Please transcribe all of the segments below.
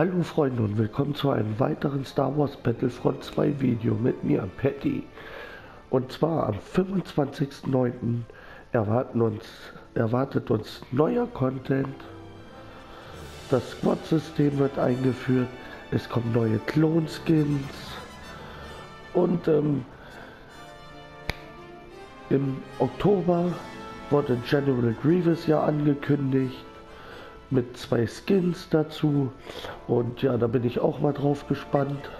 Hallo Freunde und willkommen zu einem weiteren Star Wars Battlefront 2 Video mit mir, Patty. Und zwar am 25.09. erwarten uns, erwartet uns neuer Content. Das Squad-System wird eingeführt, es kommen neue Klonskins und ähm, im Oktober wurde General Grievous ja angekündigt mit zwei Skins dazu. Und ja, da bin ich auch mal drauf gespannt.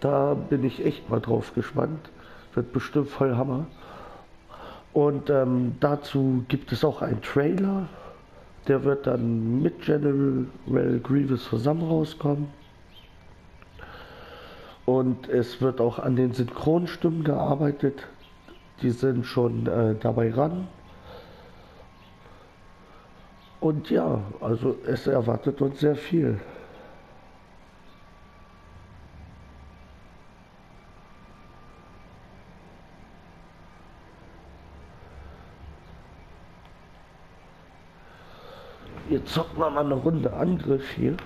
Da bin ich echt mal drauf gespannt. Wird bestimmt voll Hammer. Und ähm, dazu gibt es auch einen Trailer. Der wird dann mit General Grievous zusammen rauskommen. Und es wird auch an den Synchronstimmen gearbeitet. Die sind schon äh, dabei ran. Und ja, also es erwartet uns sehr viel. Jetzt zocken wir mal eine Runde Angriff hier.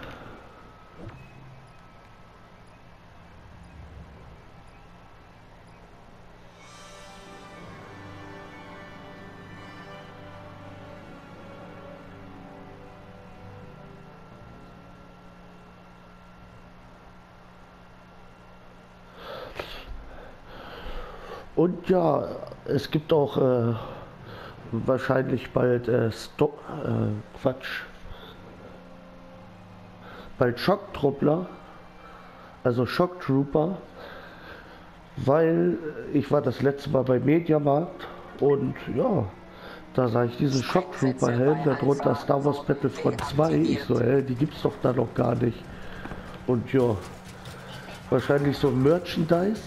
Und ja, es gibt auch äh, wahrscheinlich bald äh, Stop, äh, Quatsch, bald Schocktruppler, also Schocktrooper, weil ich war das letzte Mal bei Mediamarkt und ja, da sah ich diesen Schocktrooper-Helm, darunter Star Wars Battlefront 2. Ich so, hä, die gibt's doch da noch gar nicht. Und ja, wahrscheinlich so Merchandise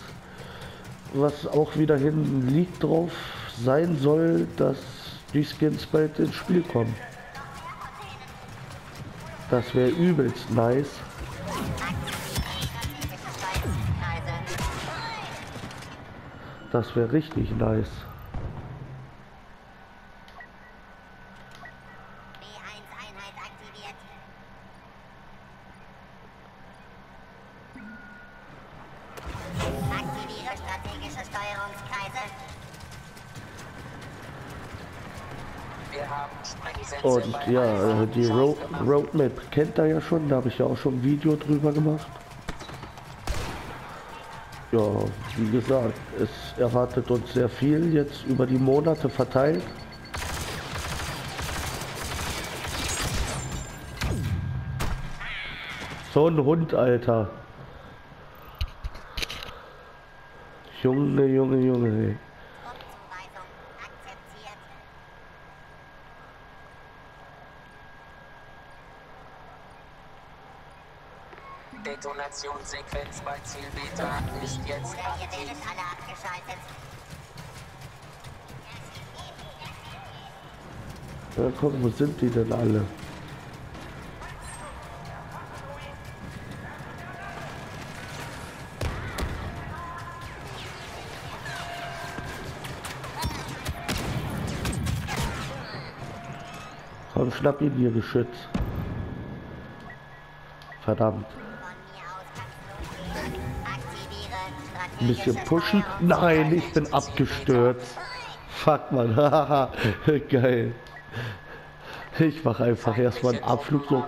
was auch wieder hinten liegt drauf sein soll, dass die Skins bald ins Spiel kommen. Das wäre übelst nice. Das wäre richtig nice. Ja, äh, die Road Roadmap kennt er ja schon, da habe ich ja auch schon ein Video drüber gemacht. Ja, wie gesagt, es erwartet uns sehr viel jetzt über die Monate verteilt. So ein Hund, Alter. Junge, Junge, Junge. Detonationssequenz bei Ziel Beta ist jetzt aktiv. alle abgeschaltet. Ja, komm, wo sind die denn alle? Komm, schnapp ihn, ihr Geschütz. Verdammt. Ein bisschen pushen. Nein, ich bin abgestürzt. Fuck, man. Geil. Ich mache einfach erstmal einen Abflug so.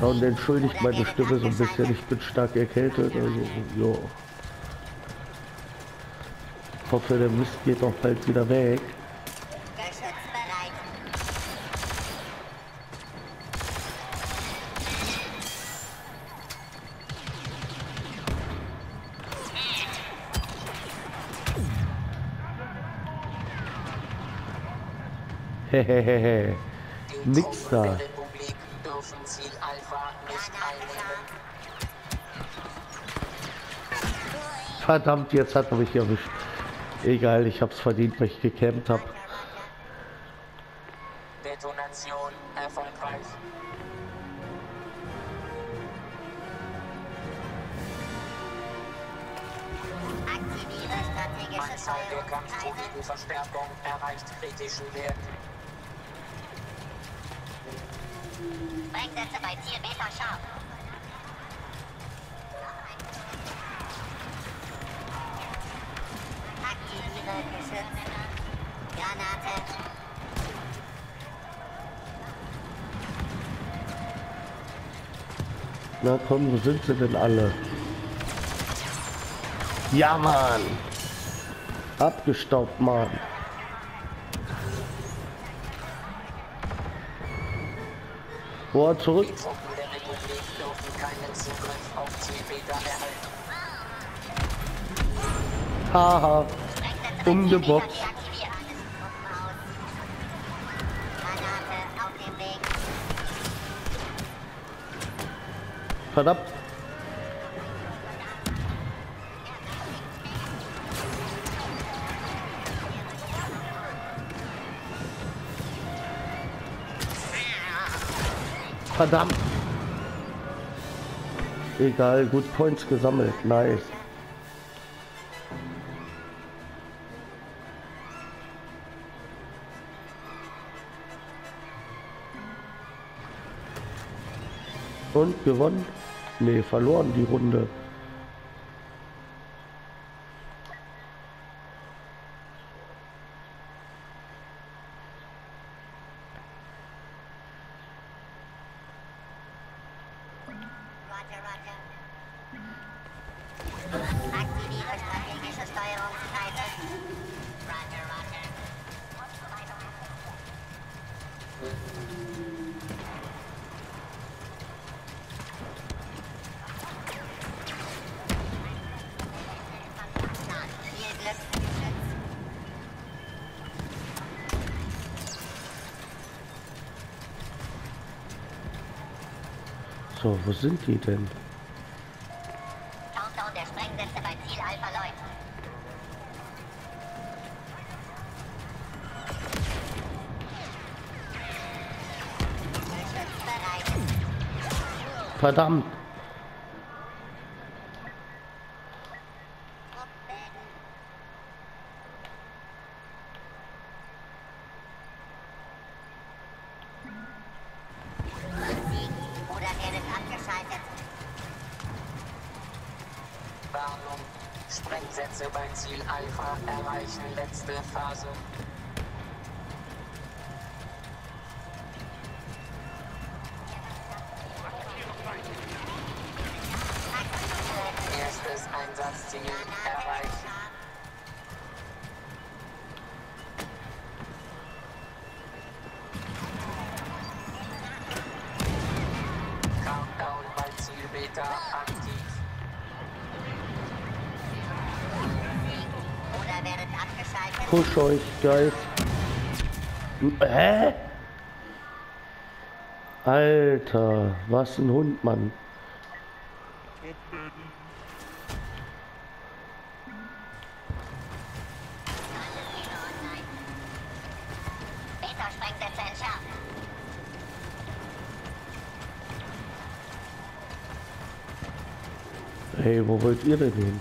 Und entschuldigt meine Stimme so ein bisschen, ich bin stark erkältet, also, jo. Ich hoffe, der Mist geht auch bald wieder weg. Hehehehe. Nix da. Verdammt, jetzt hat er mich erwischt. Egal, ich hab's verdient, weil ich gekämmt hab. Detonation erfolgreich. Aktiviere strategische Anzahl der Steuerungskreise. Kampfdrohnenverstärkung erreicht kritischen Wert. Sprengsätze bei Ziel Beta scharf. Aktiviere Geschütz. Granate. Na komm, wo sind sie denn alle? Ja, Mann! Abgestaubt, Mann. Beta erhalten. Haha. Sprengsätze bei Verdammt. Egal, gut Points gesammelt. Nice. Und gewonnen? Nee, verloren die Runde. So, wo sind die denn? Countdown der Sprengsätze bei Ziel Alpha läuft. Verdammt. Sprengsätze bei Ziel Alpha erreichen letzte Phase. Push euch, Guys. Hä? Alter, was ein Hund, Mann. Hey, wo wollt ihr denn hin?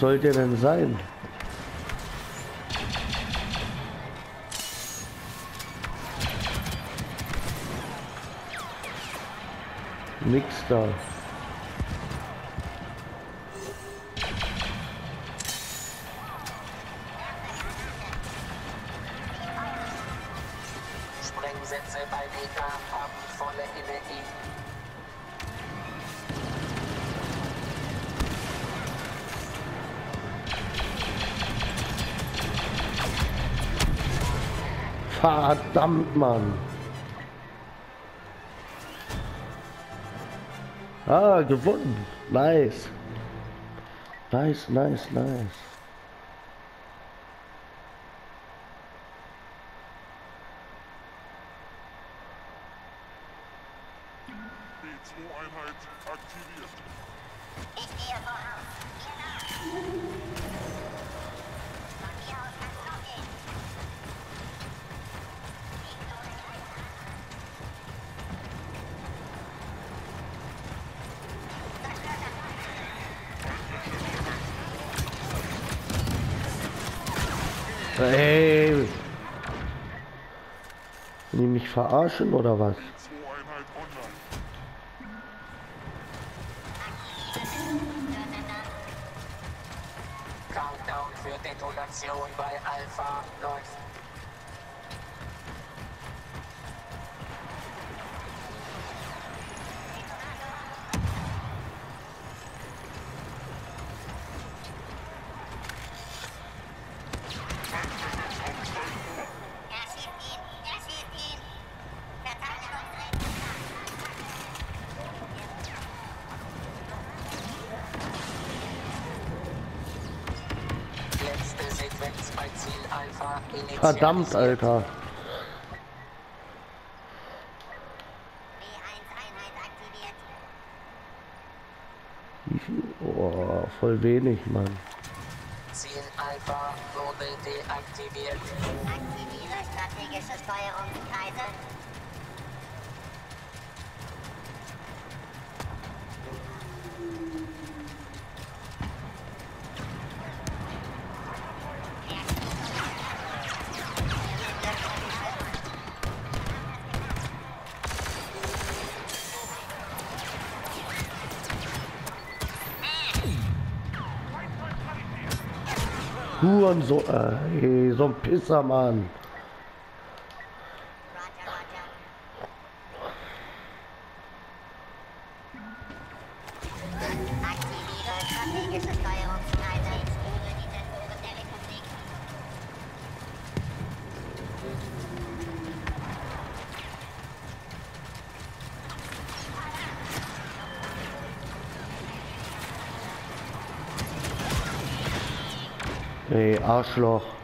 Soll der denn sein? Nix da. Verdammt, Mann. Ah, gewonnen. Nice. Nice, nice, nice. Die mich verarschen oder was? B2-Einheit online. Countdown für Detonation bei Alpha läuft. Er schießt ihn. Er schießt ihn. Verteidigungsrecht. Letzte Sequenz bei Ziel Alpha initialisiert. Verdammt, Alter. B1-Einheit aktiviert. Wie viel? Oh, voll wenig, Mann. Ziel Alpha wurde deaktiviert. Aktiviere strategische Steuerungskreise. Huren so, äh, so ein Pisser, Arschloch.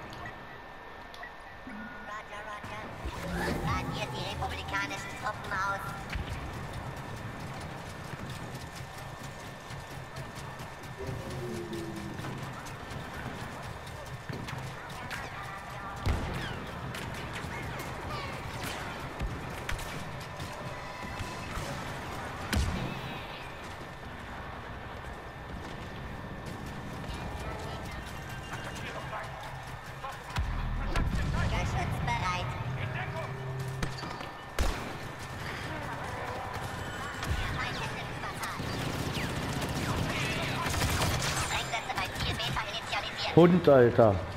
Hund, Alter.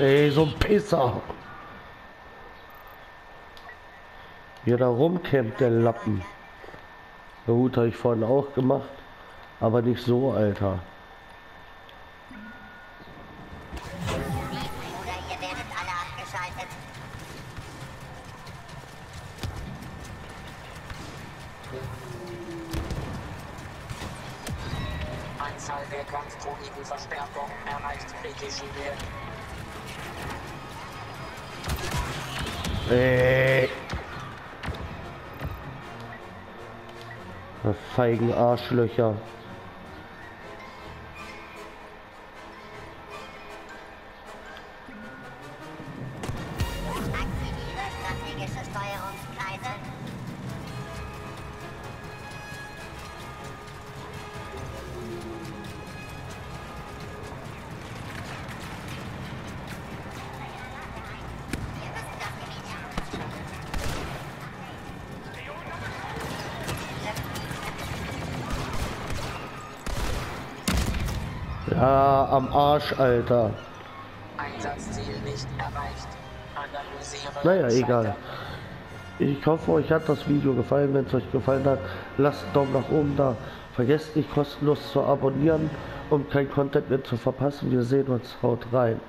Ey, so ein Pisser. Wie er da rumkämmt, der Lappen. Na gut, habe ich vorhin auch gemacht. Aber nicht so, Alter. Anzahl der Kampfdrohnenverstärkung erreicht kritischen Wert. Ey. Na, Feigen Arschlöcher. Am Arsch, Alter. Einsatzziel nicht erreicht. Analysiere. Naja, egal. Ich hoffe, euch hat das Video gefallen. Wenn es euch gefallen hat, lasst einen Daumen nach oben da. Vergesst nicht kostenlos zu abonnieren, um kein Content mehr zu verpassen. Wir sehen uns. Haut rein.